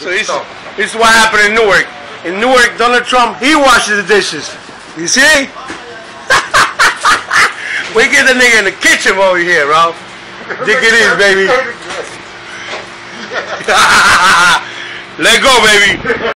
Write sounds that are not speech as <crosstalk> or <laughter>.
So this, this is what happened in Newark. In Newark, Donald Trump, he washes the dishes. You see? <laughs> we get the nigga in the kitchen over here, bro. Dick it is, baby. <laughs> Let go, baby.